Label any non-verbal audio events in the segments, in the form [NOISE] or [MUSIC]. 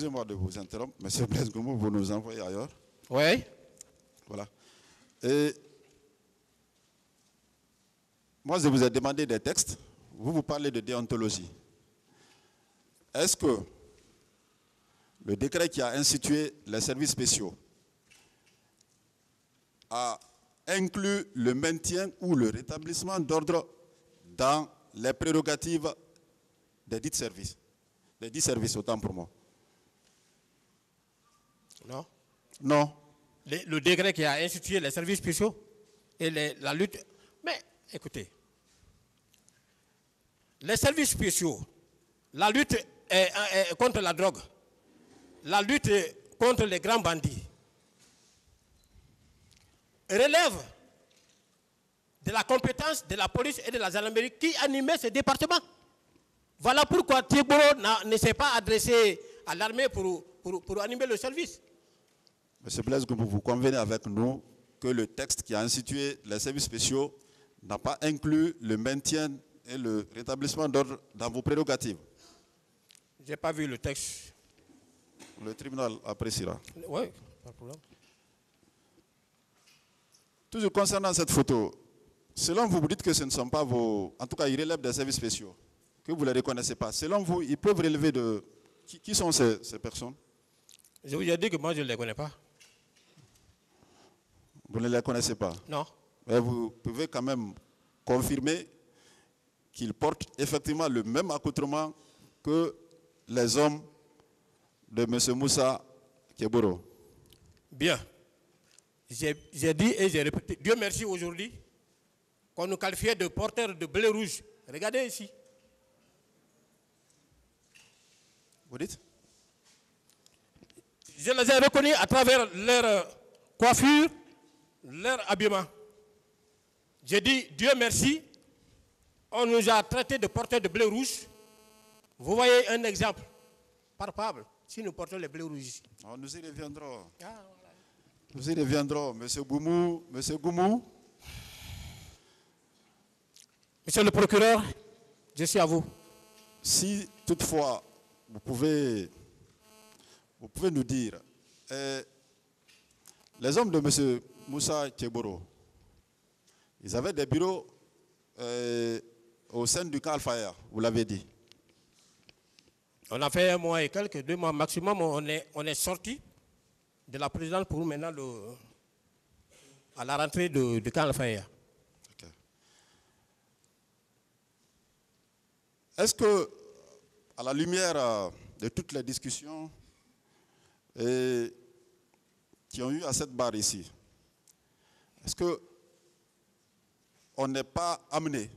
excusez-moi de vous interrompre, Monsieur Blaise Goumou, vous nous envoyez ailleurs. Oui. Voilà. Et moi, je vous ai demandé des textes. Vous vous parlez de déontologie. Est-ce que le décret qui a institué les services spéciaux a inclus le maintien ou le rétablissement d'ordre dans les prérogatives des dits services Des dits services, autant pour moi? Non? Non. Le, le décret qui a institué les services spéciaux et les- la lutte. Mais écoutez, les services spéciaux, la lutte est- est contre la drogue, la lutte contre les grands bandits relève de la compétence de la police et de la gendarmerie qui animait ce département. Voilà pourquoi Thibault n'a- ne s'est pas adressé à l'armée pour, pour- pour animer le service. Monsieur Blaise Goumou, vous convenez avec nous que le texte qui a institué les services spéciaux n'a pas inclus le maintien et le rétablissement d'ordre dans vos prérogatives? Je n'ai pas vu le texte. Le tribunal appréciera. Oui, pas de problème. Toujours concernant cette photo, selon vous, vous dites que ce ne sont pas vos... En tout cas, ils relèvent des services spéciaux, que vous ne les reconnaissez pas. Selon vous, ils peuvent relever de... Qui, qui sont ces, ces personnes? Je vous ai dit que moi, je ne les connais pas. Vous ne les connaissez pas. Non. Mais vous pouvez quand même confirmer qu'ils portent effectivement le même accoutrement que les hommes de M. Moussa Keboro. Bien. J'ai dit et j'ai répété. Dieu merci aujourd'hui qu'on nous qualifiait de porteurs de blé rouge. Regardez ici. Vous dites? Je les ai reconnus à travers leur euh, coiffure, leur habillement. J'ai dit Dieu merci, on nous a traités de porteurs de blé rouge. Vous voyez un exemple palpable si nous portons le blé rouge ici. Oh, Nous y reviendrons. Ah, voilà. Nous y reviendrons. Monsieur Goumou, Monsieur Goumou, Monsieur le procureur, je suis à vous. si toutefois vous pouvez, vous pouvez nous dire, euh, les hommes de M. Moussa Keboro, ils avaient des bureaux euh, au sein du camp Al-Faya, vous l'avez dit. On a fait un mois et quelques, deux mois maximum, on est, on est sorti de la présidence pour maintenant le- à la rentrée de, de camp Al-Faya. Ok. Est-ce que, à la lumière euh, de toutes les discussions et, qui ont eu à cette barre ici, est-ce que on n'est pas amené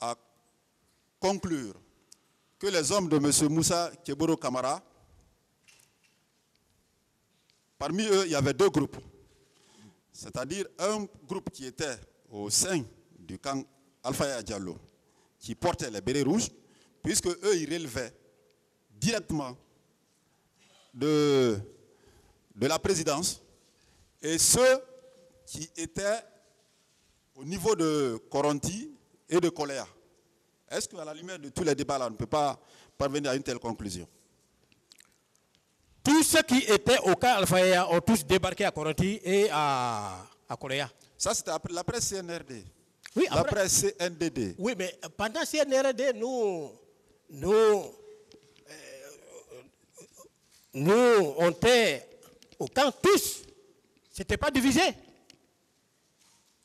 à conclure que les hommes de M. Moussa Keboro Kamara, parmi eux, il y avait deux groupes. C'est-à-dire un groupe qui était au sein du camp Alpha Diallo, qui portait les bérets rouges, puisque eux, ils relevaient directement de, de la présidence, et ceux qui étaient au niveau de Coronti et de Coléa. Est-ce qu'à la lumière de tous les débats là, on ne peut pas parvenir à une telle conclusion? Tous ceux qui étaient au camp Al-Faya ont tous débarqué à Koronti et à, à Corée. Ça, c'était après- CNRD. Oui, après- CNDD. Oui, mais pendant CNRD, nous, nous, euh, nous, on était au camp tous. C'était pas divisé.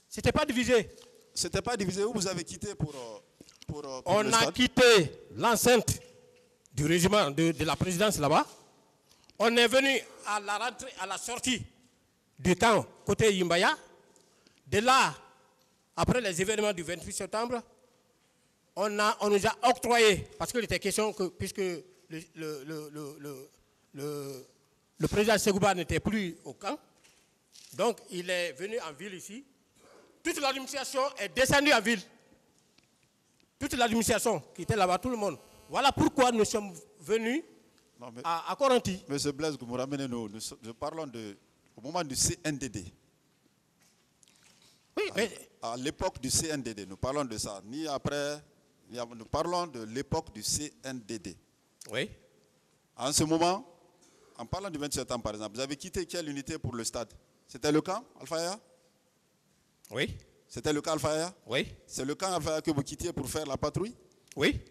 C'était pas divisé. C'était pas divisé où vous avez quitté pour. euh, pour, euh, pour On le a stade? quitté l'enceinte du régiment de, de la présidence là-bas. On est venu à la rentrée, à la sortie du camp côté Yimbaya. De là, après les événements du 28 septembre, on, a, on nous a octroyé, parce qu'il était question que, puisque le, le, le- le- le président Segouba n'était plus au camp, donc il est venu en ville ici. Toute l'administration est descendue en ville toute l'administration qui était là-bas, tout le monde. Voilà pourquoi nous sommes venus Non, mais, à, à Coronti. Monsieur Blaise, vous me ramenez nous, nous, nous parlons de, au moment du CNDD. Oui, mais À l'époque du CNDD, nous parlons de ça. Ni après, nous parlons de l'époque du CNDD. oui. En ce moment, en parlant du 27 septembre par exemple, vous avez quitté quelle unité pour le stade? C'était le camp Alpha Oui, C'était le camp Alpha oui, C'est le camp Alpha que vous quittiez pour faire la patrouille? Oui.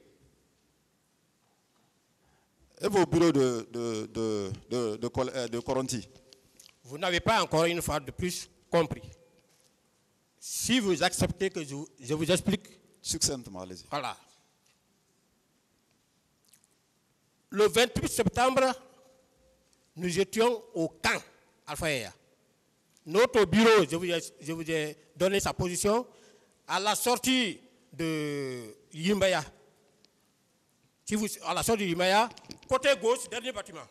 Et vos bureaux de, de, de, de, de Col- euh, de Coronti Vous n'avez pas encore une fois de plus compris. Si vous acceptez que je, je vous explique, Succinctement, allez-y. voilà. Le 28 septembre, nous étions au camp Alpha. Notre bureau, je vous, ai, je vous ai donné sa position, à la sortie de Yimbaya. À la sortie de Yimbaya, côté gauche, dernier bâtiment.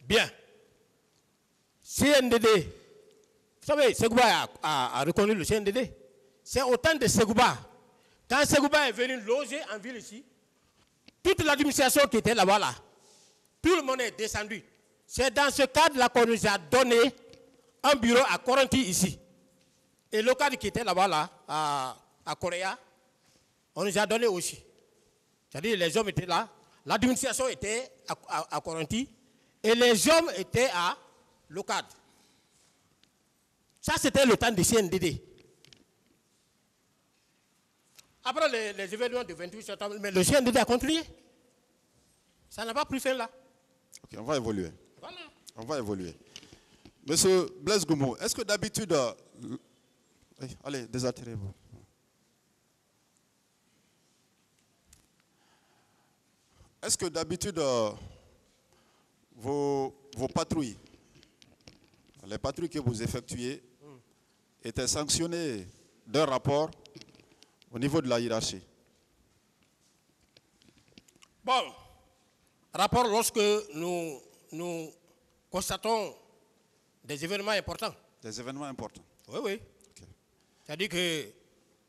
Bien. CNDD. Vous savez, Segouba a, reconnu le CNDD. C'est au temps de Segouba. Quand Segouba est venu loger en ville ici, toute l'administration qui était là-bas, là, tout le monde est descendu. C'est dans ce cadre-là qu'on nous a donné un bureau à Corinthi ici. Et le cadre qui était là-bas, là, à, à Corée, on nous a donné aussi. C'est-à-dire les hommes étaient là, l'administration était à, à, et les hommes étaient à Locade. Ça, c'était le temps du CNDD. Après les, les événements du 28 septembre, mais le CNDD a continué. Ça n'a pas pris fin là. Ok, on va évoluer. Voilà. On va évoluer. Monsieur Blaise Goumou, est-ce que d'habitude. euh, allez, désattirez-vous. Est-ce que d'habitude, euh, vos, vos patrouilles, les patrouilles que vous effectuez, étaient sanctionnées d'un rapport au niveau de la hiérarchie? Bon, rapport lorsque nous, nous constatons des événements importants. Des événements importants. Oui, oui. Ok. C'est-à-dire que,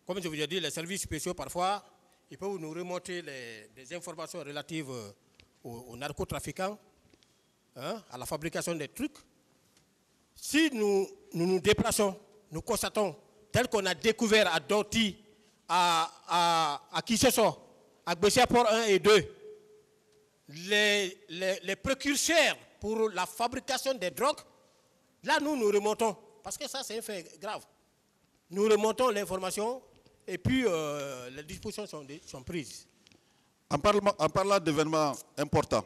comme je vous ai dit, les services spéciaux, parfois, ils peuvent nous remonter les, des informations relatives euh, aux, aux narcotrafiquants, hein, à la fabrication des trucs. Si nous nous, nous déplaçons, nous constatons, tel qu'on a découvert à Doti, à, à, à Kissoso, à Port 1 et 2, les, les, les précurseurs pour la fabrication des drogues, là, nous nous remontons. Parce que ça, c'est un fait grave. Nous remontons l'information et puis euh, les dispositions sont, prises. En parlant, en parlant d'événements importants,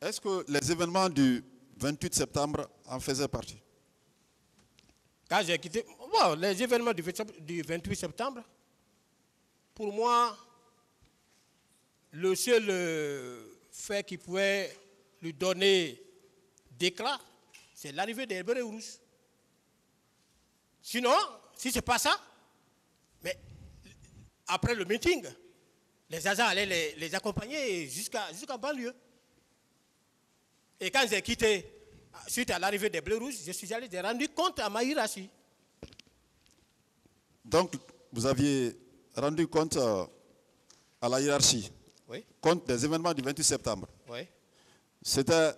est-ce que les événements du 28 septembre en faisaient partie? Quand j'ai quitté, bon, les événements du 27 du 28 septembre, pour moi, le seul euh, fait qui pouvait lui donner d'éclat, c'est l'arrivée des bérets rouges. Sinon, si ce n'est pas ça, mais après le meeting, les agents allaient les, les accompagner jusqu'à jusqu'en banlieue. Et quand j'ai quitté, suite à l'arrivée des Bleus Rouges, je suis allé, j'ai rendu compte à ma hiérarchie. Donc, vous aviez rendu compte euh, à la hiérarchie, Oui, compte des événements du 28 septembre. oui. C'était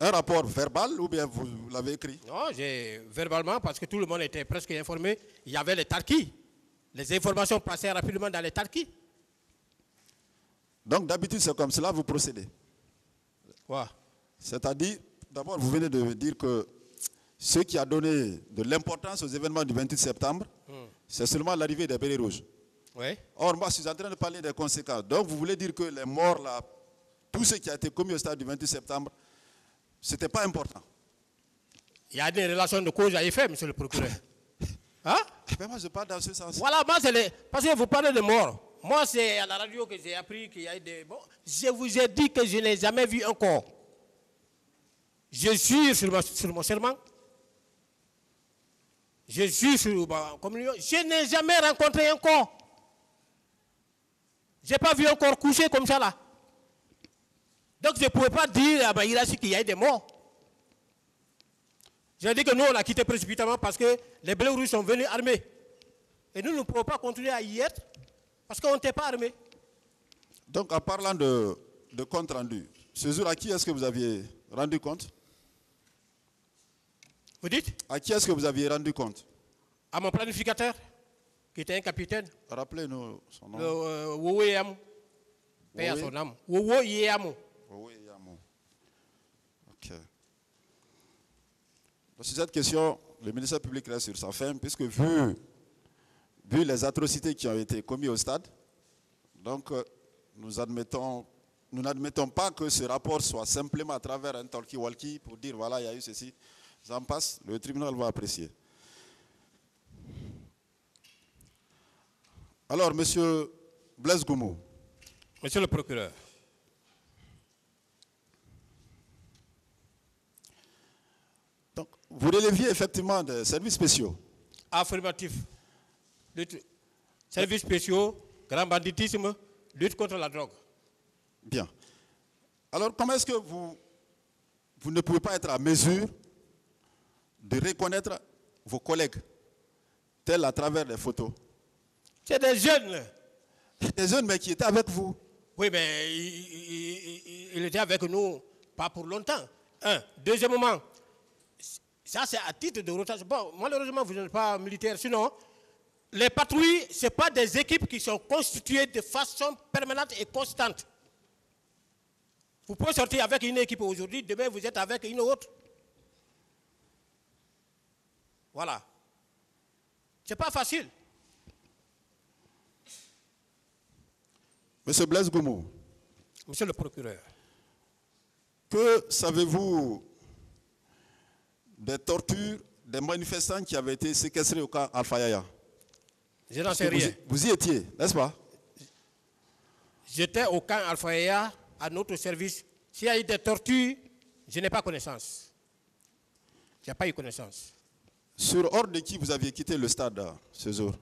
un rapport verbal ou bien vous l'avez écrit? Non, j'ai verbalement, parce que tout le monde était presque informé, il y avait les tarquis. Les informations passaient rapidement dans les tarquis. Donc, d'habitude, c'est comme cela vous procédez? Voilà. C'est-à-dire, d'abord, vous venez de dire que ce qui a donné de l'importance aux événements du 28 septembre, c'est seulement l'arrivée des bérets rouges. Oui. Or, moi, je suis en train de parler des conséquences. Donc, vous voulez dire que les morts, là, tout ce qui a été commis au stade du 28 septembre, ce n'était pas important. Il y a des relations de cause à effet, monsieur le procureur. [LAUGHS] Hein? Mais moi, je parle dans ce sens. Voilà, moi, c'est les... parce que vous parlez de mort. Moi, c'est à la radio que j'ai appris qu'il y a eu des. Bon, je vous ai dit que je n'ai jamais vu un corps. Je suis sur, ma- sur mon serment. Je suis sur ma communion. Je n'ai jamais rencontré un corps. Je n'ai pas vu un corps couché comme ça là. Donc je ne pouvais pas dire à ma hiérarchie qu'il y a eu des morts. J'ai dit que nous, on a quitté précipitamment parce que les bleus rouges sont venus armés. Et nous ne pouvons pas continuer à y être parce qu'on n'était pas armés. Donc, en parlant de, de compte rendu, ce jour, à qui est-ce que vous aviez rendu compte? Vous dites? À qui est-ce que vous aviez rendu compte? À mon planificateur, qui était un capitaine, Rappelez-nous son nom. le euh, Woweyam. Paix à son âme. Wowo Yamo. Ok. Donc, sur cette question, le ministère public reste sur sa fin, puisque vu, vu les atrocités qui ont été commises au stade, donc euh, nous admettons, nous n'admettons pas que ce rapport soit simplement à travers un talkie-walkie pour dire voilà, il y a eu ceci. Ça en passe, le tribunal va apprécier. Alors, monsieur Blaise Goumou, Monsieur le procureur, donc, vous releviez effectivement des services spéciaux. affirmatif. Lutte- Services spéciaux, grand banditisme, lutte contre la drogue. Bien. Alors, comment est-ce que vous, vous ne pouvez pas être à mesure de reconnaître vos collègues, tels à travers les photos? C'est des jeunes. Des jeunes, mais qui étaient avec vous. Oui, mais il, il- il- il était avec nous pas pour longtemps. Un. Deuxièmement, ça c'est à titre de rotation. Bon, malheureusement, vous n'êtes pas militaire. Sinon, les patrouilles, ce pas des équipes qui sont constituées de façon permanente et constante. Vous pouvez sortir avec une équipe aujourd'hui, demain vous êtes avec une autre. Voilà. C'est pas facile. Monsieur Blaise Goumou, Monsieur le procureur. que savez-vous des tortures des manifestants qui avaient été séquestrés au camp Alpha Yaya Je n'en sais vous, rien. y- vous y étiez, n'est-ce pas? J'étais au camp Alpha Ea, à notre service. S'il y a eu des tortures, je n'ai pas connaissance. Je n'ai pas eu connaissance. Sur ordre de qui vous aviez quitté le stade ce jour?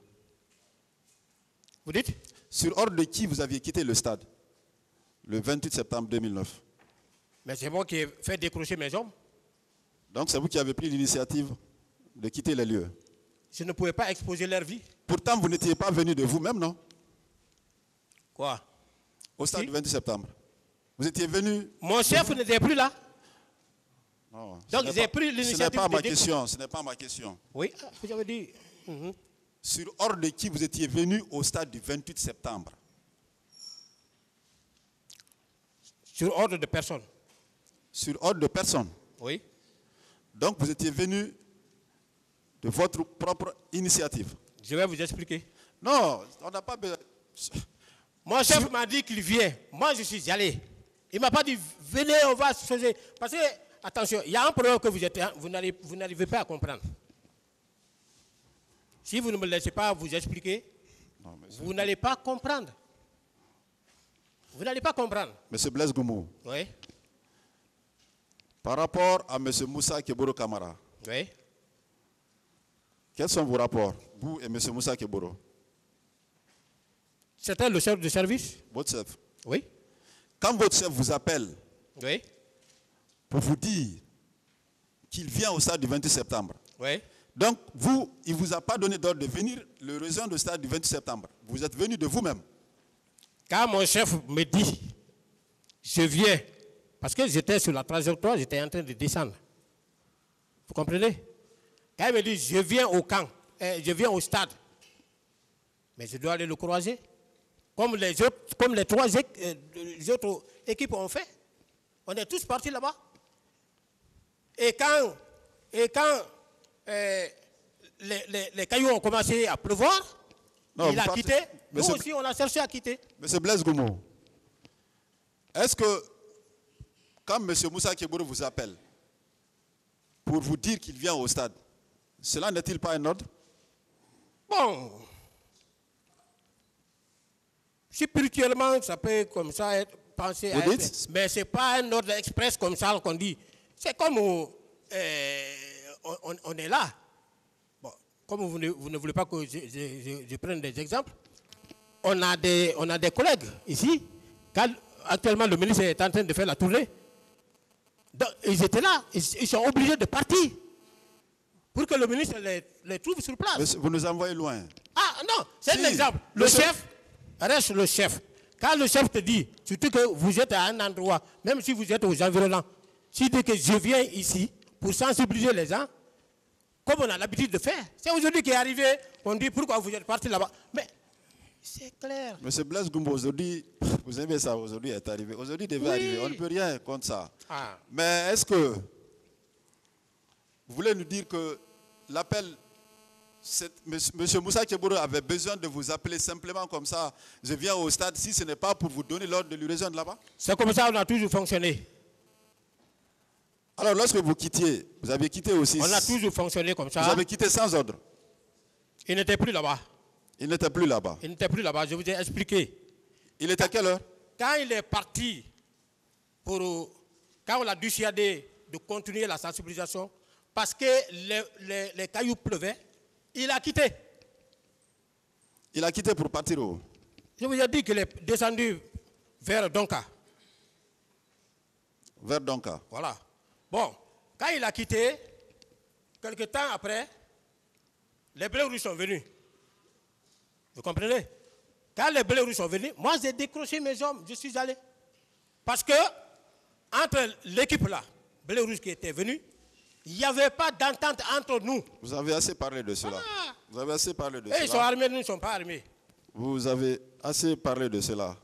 Vous dites? Sur ordre de qui vous aviez quitté le stade le 28 septembre 2009 Mais c'est moi qui ai fait décrocher mes hommes. Donc c'est vous qui avez pris l'initiative de quitter les lieux. Je ne pouvais pas exposer leur vie. Pourtant, vous n'étiez pas venu de vous-même, non? Quoi? Au stade Si. du 28 septembre. Vous étiez venu. Mon chef n'était plus là. Non, ce Donc, j'ai pris Ce l'initiative n'est pas ma dire- question. Ce n'est pas ma question. Oui, ah, vous avez dit. Mhm. Sur ordre de qui vous étiez venu au stade du 28 septembre Sur ordre de personne. Sur ordre de personne. Oui. Donc vous étiez venu de votre propre initiative. Je vais vous expliquer. Non, on n'a pas besoin. Mon chef m'a dit qu'il vient. Moi, je suis allé. Il ne m'a pas dit, venez, on va se faire. Parce que, attention, il y a un problème que vous êtes- vous n'arrivez vous n'arrivez pas à comprendre. Si vous ne me laissez pas vous expliquer, Non, vous n'allez pas comprendre. Vous n'allez pas comprendre. Monsieur Blaise Goumou, Oui, par rapport à Monsieur Moussa Keboro Kamara, oui. quels sont vos rapports, vous et Monsieur Moussa Keboro? C'était le chef de service? Votre chef. Oui, Quand votre chef vous appelle oui, pour vous dire qu'il vient au stade du 28 septembre, oui. donc vous, il ne vous a pas donné d'ordre de venir le raison du stade du 28 septembre. Vous êtes venu de vous-même. Quand mon chef me dit, je viens, parce que j'étais sur la trajectoire, j'étais en train de descendre. Vous comprenez? Quand il me dit, je viens au camp, euh, je viens au stade, mais je dois aller le croiser. Comme les, autres, comme les trois euh, les autres équipes ont fait. On est tous partis là-bas. Et quand, et quand euh, les, les- les cailloux ont commencé à pleuvoir, Non, il a partez- quitté. Nous aussi, on a cherché à quitter. Monsieur Blaise Goumou, est-ce que quand Monsieur Moussa Keboro vous appelle pour vous dire qu'il vient au stade, cela n'est-il pas un ordre? Bon. Spirituellement, ça peut comme ça être pensé à être- mais ce n'est pas un ordre express comme ça qu'on dit. C'est comme euh, on, on- on est là. Bon, comme vous ne, vous ne voulez pas que je, je- je- je prenne des exemples, on a des, on a des collègues ici. Quand actuellement le ministre est en train de faire la tournée, donc, ils étaient là, ils, ils sont obligés de partir pour que le ministre les, les trouve sur place. Vous nous envoyez loin. Ah non, c'est Si. un exemple. Le Le chef- reste le chef. Quand le chef te dit, surtout que vous êtes à un endroit, même si vous êtes aux environnants, s'il dit que je viens ici pour sensibiliser les gens, comme on a l'habitude de faire, c'est aujourd'hui qui est arrivé, on dit pourquoi vous êtes parti là-bas. Mais C'est clair. Monsieur Blaise Goumbo, aujourd'hui, vous aimez ça, aujourd'hui est arrivé. Aujourd'hui devait Oui. arriver. On ne peut rien contre ça. Ah. Mais est-ce que vous voulez nous dire que l'appel, Monsieur Moussa Kebouro avait besoin de vous appeler simplement comme ça, je viens au stade, si ce n'est pas pour vous donner l'ordre de lui rejoindre là-bas? C'est comme ça qu'on a toujours fonctionné. Alors lorsque vous quittiez, vous avez quitté aussi, On a toujours fonctionné comme vous ça. avez quitté sans ordre. Il n'était plus là-bas. Il n'était plus là-bas. Il n'était plus là-bas. Je vous ai expliqué. Il était à quelle heure? Quand il est parti pour. Quand on l'a dissuadé de continuer la sensibilisation, parce que les, les- les cailloux pleuvaient, il a quitté. Il a quitté pour partir où? Je vous ai dit qu'il est descendu vers Donka. Vers Donka. Voilà. Bon, quand il a quitté, quelque temps après, les rouges sont venus. Vous comprenez? Quand les bleus rouges sont venus, moi j'ai décroché mes hommes, je suis allé. Parce que, entre l'équipe là, bleu rouge qui était venue, il n'y avait pas d'entente entre nous. Vous avez assez parlé de cela. Ah. Vous avez assez parlé de Et ils sont cela. armés, nous ne sommes pas armés. Vous avez assez parlé de cela.